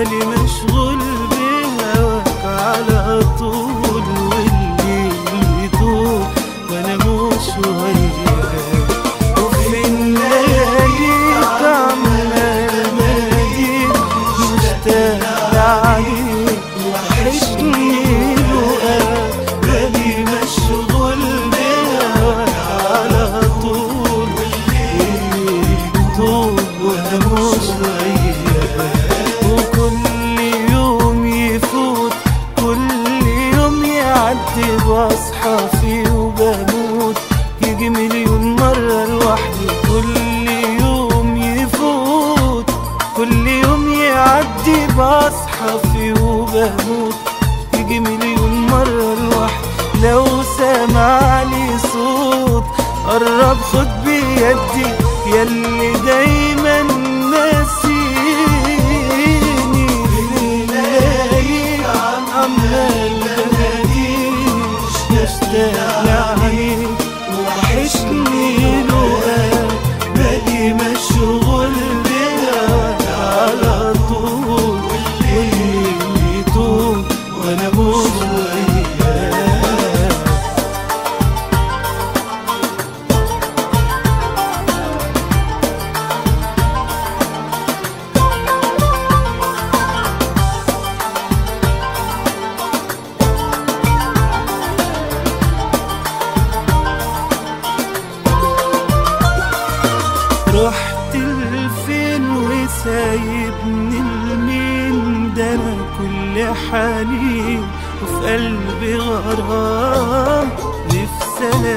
بالي مشغول بهواك على طول والليل يطول. وأنا مش وياك وفين لياليك عمال بناديك مشتاق وحشني. فيه وبموت. يجي مليون مرة لوحدي كل يوم يفوت. كل يوم يعدي بصحى فيه وبموت. يجي مليون مرة لوحدي لو سمع لي صوت. قرب خد بيدي ياللي دايما رحت لفين وسايبني لمين ده أنا كل حالي وفي قلبي غرام. نفسي